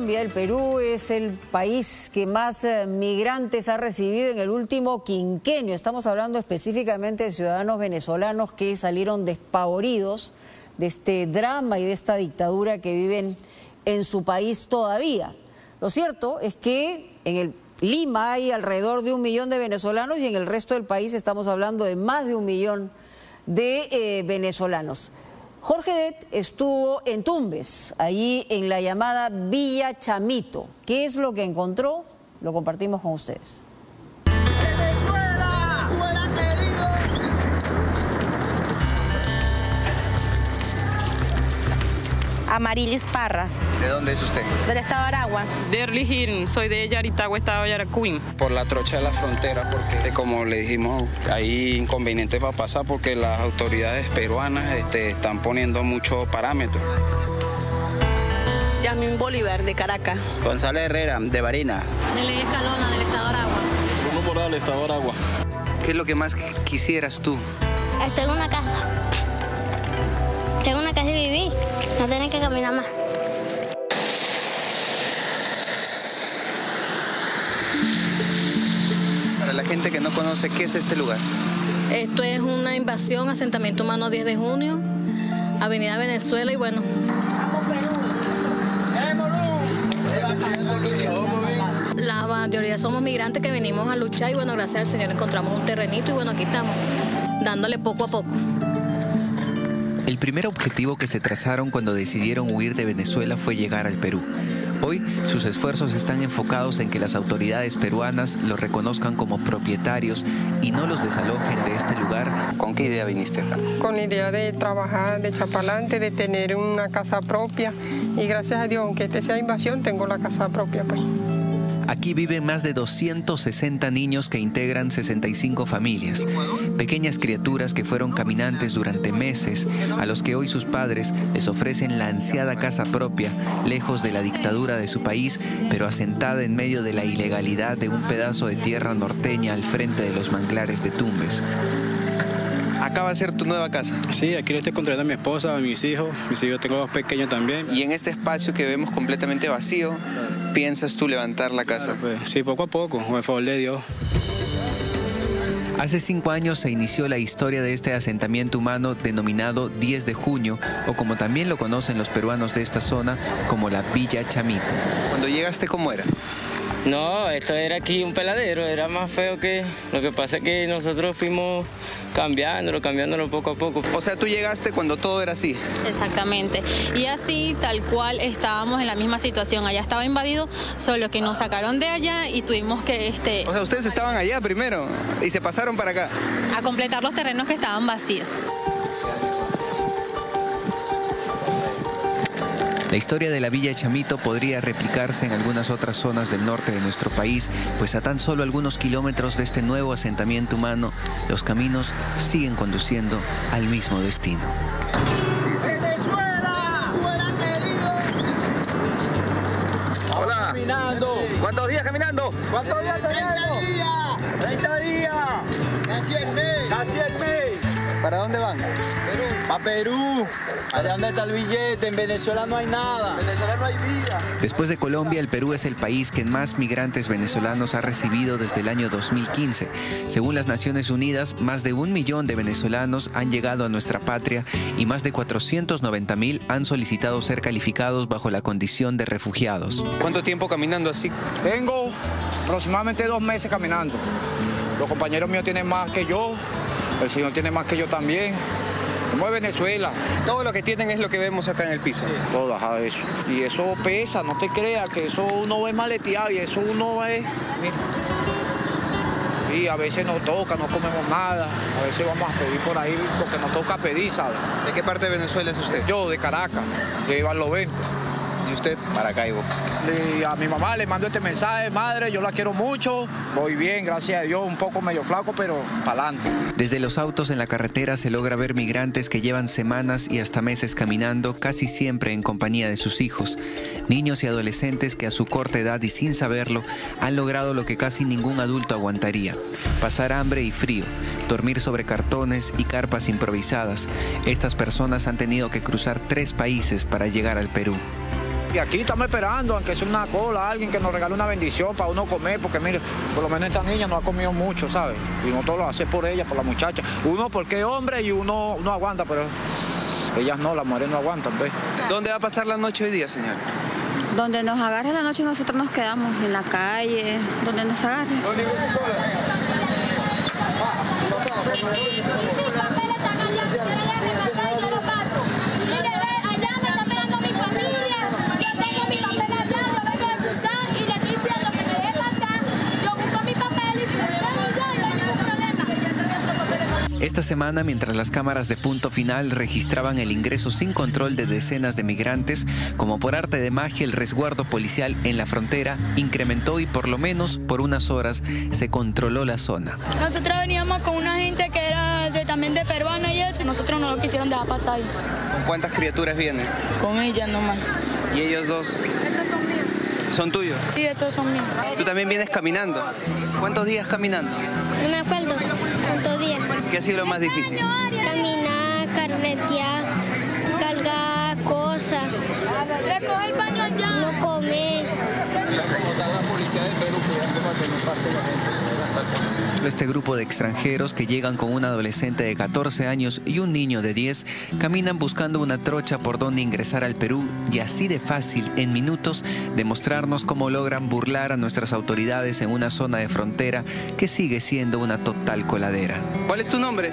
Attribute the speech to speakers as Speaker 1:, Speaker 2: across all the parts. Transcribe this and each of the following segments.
Speaker 1: Colombia, el Perú es el país que más eh, migrantes ha recibido en el último quinquenio. Estamos hablando específicamente de ciudadanos venezolanos que salieron despavoridos de este drama y de esta dictadura que viven en su país todavía. Lo cierto es que en el Lima hay alrededor de un millón de venezolanos y en el resto del país estamos hablando de más de un millón de eh, venezolanos. Jorge Det estuvo en Tumbes, allí en la llamada Villa Chamito. ¿Qué es lo que encontró? Lo compartimos con ustedes.
Speaker 2: Amarilis Parra.
Speaker 3: ¿De dónde es usted?
Speaker 2: Del estado de Aragua.
Speaker 4: De Early soy de Yaritagua, estado de Yaracuín.
Speaker 5: Por la trocha de la frontera, porque como le dijimos, hay inconvenientes para pasar porque las autoridades peruanas este, están poniendo muchos parámetros.
Speaker 6: Yasmin Bolívar, de Caracas.
Speaker 3: González Herrera, de Barina.
Speaker 7: Nelly Escalona, del estado de Aragua.
Speaker 8: Bruno Morales, estado de Aragua.
Speaker 3: ¿Qué es lo que más quisieras tú?
Speaker 9: Estar en una casa. No tener que caminar más.
Speaker 3: Para la gente que no conoce, ¿qué es este lugar?
Speaker 7: Esto es una invasión, asentamiento humano 10 de junio, Avenida Venezuela y bueno. La mayoría somos migrantes que venimos a luchar y bueno, gracias al Señor encontramos un terrenito y bueno, aquí estamos, dándole poco a poco.
Speaker 10: El primer objetivo que se trazaron cuando decidieron huir de Venezuela fue llegar al Perú. Hoy sus esfuerzos están enfocados en que las autoridades peruanas los reconozcan como propietarios y no los desalojen de este lugar.
Speaker 3: ¿Con qué idea viniste acá?
Speaker 4: Con idea de trabajar, de chapalante, de tener una casa propia y gracias a Dios, aunque este sea invasión, tengo la casa propia. Pues.
Speaker 10: Aquí viven más de 260 niños que integran 65 familias. Pequeñas criaturas que fueron caminantes durante meses, a los que hoy sus padres les ofrecen la ansiada casa propia, lejos de la dictadura de su país, pero asentada en medio de la ilegalidad de un pedazo de tierra norteña al frente de los manglares de Tumbes.
Speaker 3: Acá va a ser tu nueva casa.
Speaker 8: Sí, aquí lo estoy construyendo a mi esposa, a mis hijos. Mis hijos tengo dos pequeños también.
Speaker 3: Y en este espacio que vemos completamente vacío, ¿piensas tú levantar la casa?
Speaker 8: Pues, sí, poco a poco, con el favor de Dios.
Speaker 10: Hace cinco años se inició la historia de este asentamiento humano denominado 10 de junio, o como también lo conocen los peruanos de esta zona, como la Villa Chamito.
Speaker 3: Cuando llegaste, ¿cómo era?
Speaker 11: No, esto era aquí un peladero, era más feo que... Lo que pasa es que nosotros fuimos cambiándolo, cambiándolo poco a poco.
Speaker 3: O sea, tú llegaste cuando todo era así.
Speaker 2: Exactamente. Y así, tal cual, estábamos en la misma situación. Allá estaba invadido, solo que nos sacaron de allá y tuvimos que... Este,
Speaker 3: O sea, ustedes estaban allá primero y se pasaron para acá.
Speaker 2: a completar los terrenos que estaban vacíos.
Speaker 10: La historia de la Villa Chamito podría replicarse en algunas otras zonas del norte de nuestro país, pues a tan solo algunos kilómetros de este nuevo asentamiento humano, los caminos siguen conduciendo al mismo destino.
Speaker 12: Hola. Caminando. ¿Cuántos días caminando? ¿Cuántos días caminando? 30 días. 30 días. Casi el mes. Casi el mes.
Speaker 3: ¿Para dónde van?
Speaker 12: Perú. A Perú. Allá donde está el billete. En Venezuela no hay nada. En Venezuela no hay vida.
Speaker 10: Después de Colombia, el Perú es el país que más migrantes venezolanos ha recibido desde el año 2015. Según las Naciones Unidas, más de un millón de venezolanos han llegado a nuestra patria y más de 490 mil han solicitado ser calificados bajo la condición de refugiados.
Speaker 3: ¿Cuánto tiempo caminando así?
Speaker 12: Tengo aproximadamente dos meses caminando. Los compañeros míos tienen más que yo. El señor tiene más que yo también. Como es Venezuela.
Speaker 3: Todo lo que tienen es lo que vemos acá en el piso.
Speaker 12: Todo, ajá, eso. Y eso pesa, no te creas que eso uno ve maleteado y eso uno ve. Mira. Y a veces nos toca, no comemos nada. A veces vamos a pedir por ahí porque nos toca pedir, ¿sabes?
Speaker 3: ¿De qué parte de Venezuela es usted?
Speaker 12: Yo, de Caracas, de Barlovento.
Speaker 3: ¿Y usted? Maracaibo.
Speaker 12: Y a mi mamá le mando este mensaje, madre, yo la quiero mucho, voy bien, gracias a Dios, un poco medio flaco, pero para adelante.
Speaker 10: Desde los autos en la carretera se logra ver migrantes que llevan semanas y hasta meses caminando, casi siempre en compañía de sus hijos. Niños y adolescentes que a su corta edad y sin saberlo han logrado lo que casi ningún adulto aguantaría. Pasar hambre y frío, dormir sobre cartones y carpas improvisadas. Estas personas han tenido que cruzar tres países para llegar al Perú.
Speaker 12: Y aquí estamos esperando, aunque sea una cola, alguien que nos regale una bendición para uno comer, porque mire, por lo menos esta niña no ha comido mucho, ¿sabes? Y no todo lo hace por ella, por la muchacha. Uno porque es hombre y uno no aguanta, pero ellas no, las mujeres no aguantan, ¿ves?
Speaker 3: ¿Dónde va a pasar la noche hoy día, señor?
Speaker 6: Donde nos agarre la noche nosotros nos quedamos, en la calle, donde nos agarre.
Speaker 10: Esta semana, mientras las cámaras de punto final registraban el ingreso sin control de decenas de migrantes, como por arte de magia el resguardo policial en la frontera incrementó y por lo menos por unas horas se controló la zona.
Speaker 13: Nosotros veníamos con una gente que era de, también de peruana y eso, y nosotros no lo quisieron dejar pasar. ahí.
Speaker 3: ¿Con cuántas criaturas vienes?
Speaker 13: Con ella nomás.
Speaker 3: ¿Y ellos dos?
Speaker 13: Estos son míos.
Speaker 3: ¿Son tuyos?
Speaker 13: Sí, estos son míos.
Speaker 3: ¿Tú también vienes caminando? ¿Cuántos días caminando? ¿Qué ha sido lo más difícil?
Speaker 9: Caminar, carretear, cargar cosas.
Speaker 13: Recoge el baño.
Speaker 10: Este grupo de extranjeros que llegan con un adolescente de 14 años y un niño de 10 caminan buscando una trocha por donde ingresar al Perú y así de fácil, en minutos, demostrarnos cómo logran burlar a nuestras autoridades en una zona de frontera que sigue siendo una total coladera.
Speaker 3: ¿Cuál es tu nombre?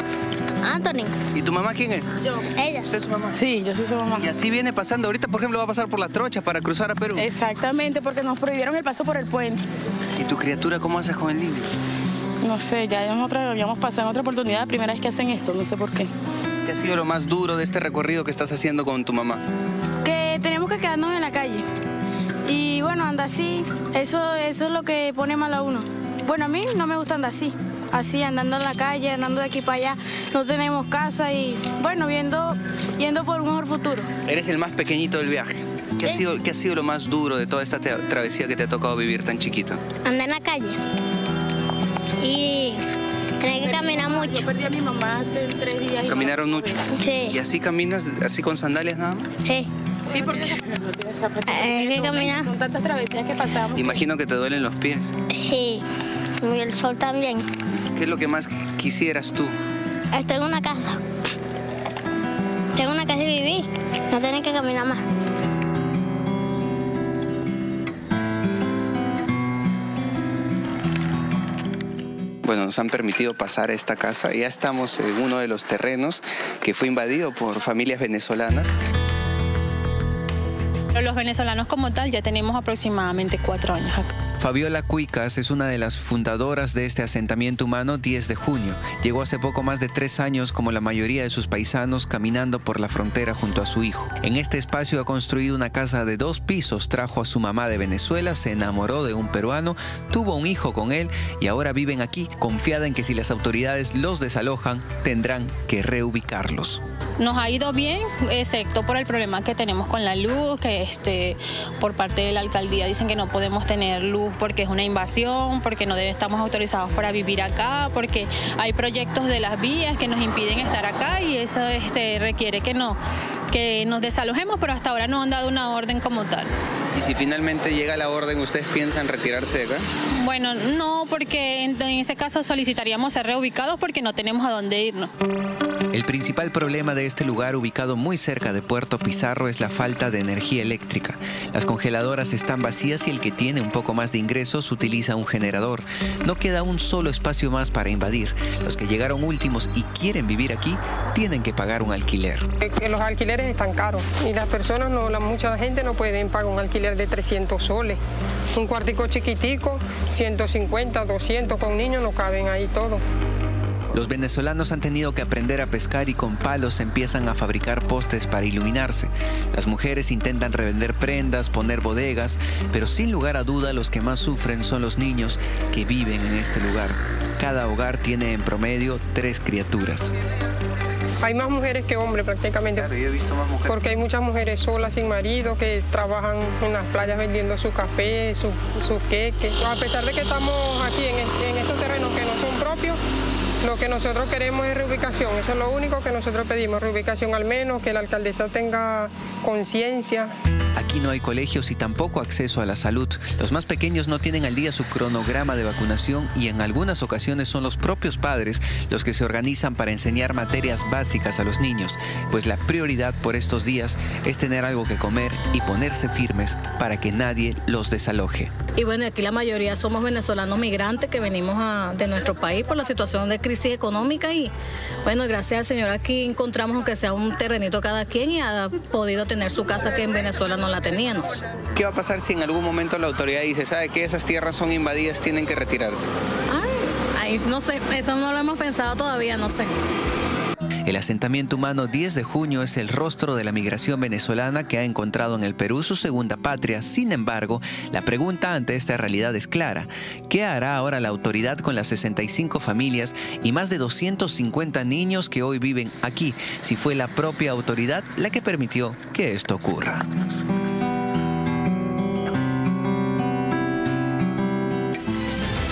Speaker 9: Anthony.
Speaker 3: ¿Y tu mamá quién es?
Speaker 13: Yo.
Speaker 9: Ella.
Speaker 3: ¿Usted es su mamá?
Speaker 13: Sí, yo soy su mamá.
Speaker 3: Y así viene pasando. Ahorita, por ejemplo, va a pasar por la trocha para cruzar a Perú.
Speaker 13: Exactamente, porque nos prohibieron el paso por el puente.
Speaker 3: ¿Y tu criatura cómo haces con el niño?
Speaker 13: No sé, ya nosotros habíamos pasado en otra oportunidad, la primera vez que hacen esto, no sé por qué.
Speaker 3: ¿Qué ha sido lo más duro de este recorrido que estás haciendo con tu mamá?
Speaker 13: Que tenemos que quedarnos en la calle. Y bueno, anda así, eso, eso es lo que pone mal a uno. Bueno, a mí no me gusta andar así, así andando en la calle, andando de aquí para allá. No tenemos casa y bueno, viendo, yendo por un mejor futuro.
Speaker 3: Eres el más pequeñito del viaje. ¿Qué ha, sido, ¿Qué ha sido lo más duro de toda esta travesía que te ha tocado vivir tan chiquito?
Speaker 9: Andar en la calle. Y tener que caminar
Speaker 13: Yo
Speaker 9: mucho.
Speaker 13: perdí a mi mamá hace tres días. y
Speaker 3: ¿Caminaron mucho?
Speaker 9: Sí.
Speaker 3: ¿Y así caminas, así con sandalias nada más?
Speaker 9: Sí.
Speaker 13: Sí, porque no tienes zapatos.
Speaker 9: Hay que caminar.
Speaker 13: Son tantas travesías que pasamos.
Speaker 3: Imagino que te duelen los pies.
Speaker 9: Sí. Y el sol también.
Speaker 3: ¿Qué es lo que más quisieras tú?
Speaker 9: Estoy en una casa. Tengo una casa y vivir. No tener que caminar más.
Speaker 3: Bueno, nos han permitido pasar a esta casa. Ya estamos en uno de los terrenos que fue invadido por familias venezolanas.
Speaker 2: Pero los venezolanos como tal ya tenemos aproximadamente cuatro años acá.
Speaker 10: Fabiola Cuicas es una de las fundadoras de este asentamiento humano 10 de junio. Llegó hace poco más de tres años como la mayoría de sus paisanos caminando por la frontera junto a su hijo. En este espacio ha construido una casa de dos pisos, trajo a su mamá de Venezuela, se enamoró de un peruano, tuvo un hijo con él y ahora viven aquí, confiada en que si las autoridades los desalojan, tendrán que reubicarlos.
Speaker 2: Nos ha ido bien, excepto por el problema que tenemos con la luz, que este, por parte de la alcaldía dicen que no podemos tener luz porque es una invasión, porque no estamos autorizados para vivir acá, porque hay proyectos de las vías que nos impiden estar acá y eso este, requiere que, no, que nos desalojemos, pero hasta ahora no han dado una orden como tal.
Speaker 3: Y si finalmente llega la orden, ¿ustedes piensan retirarse de acá?
Speaker 2: Bueno, no, porque en, en ese caso solicitaríamos ser reubicados porque no tenemos a dónde irnos.
Speaker 10: El principal problema de este lugar ubicado muy cerca de Puerto Pizarro es la falta de energía eléctrica. Las congeladoras están vacías y el que tiene un poco más de ingresos utiliza un generador. No queda un solo espacio más para invadir. Los que llegaron últimos y quieren vivir aquí tienen que pagar un alquiler.
Speaker 4: Los alquileres están caros y las personas, mucha gente no pueden pagar un alquiler de 300 soles. Un cuartico chiquitico, 150, 200, con niños no caben ahí todo.
Speaker 10: Los venezolanos han tenido que aprender a pescar y con palos empiezan a fabricar postes para iluminarse. Las mujeres intentan revender prendas, poner bodegas, pero sin lugar a duda los que más sufren son los niños que viven en este lugar. Cada hogar tiene en promedio tres criaturas.
Speaker 4: Hay más mujeres que hombres prácticamente.
Speaker 3: Claro, yo he visto más mujeres.
Speaker 4: Porque hay muchas mujeres solas sin marido que trabajan en las playas vendiendo su café, su, su queque. A pesar de que estamos aquí en, en estos terrenos que no son propios, Lo que nosotros queremos es reubicación, eso es lo único que nosotros pedimos, reubicación al menos, que la alcaldesa tenga conciencia.
Speaker 10: Aquí no hay colegios y tampoco acceso a la salud. Los más pequeños no tienen al día su cronograma de vacunación y en algunas ocasiones son los propios padres los que se organizan para enseñar materias básicas a los niños, pues la prioridad por estos días es tener algo que comer y ponerse firmes para que nadie los desaloje.
Speaker 7: Y bueno, aquí la mayoría somos venezolanos migrantes que venimos de nuestro país por la situación de crisis económica y bueno, gracias al Señor aquí encontramos aunque sea un terrenito cada quien y ha podido tener su casa que en Venezuela no la teníamos.
Speaker 3: ¿Qué va a pasar si en algún momento la autoridad dice, sabe que esas tierras son invadidas, tienen que retirarse?
Speaker 7: Ay, ahí no sé, eso no lo hemos pensado todavía, no sé.
Speaker 10: El asentamiento humano 10 de junio es el rostro de la migración venezolana que ha encontrado en el Perú su segunda patria. Sin embargo, la pregunta ante esta realidad es clara. ¿Qué hará ahora la autoridad con las 65 familias y más de 250 niños que hoy viven aquí, si fue la propia autoridad la que permitió que esto ocurra?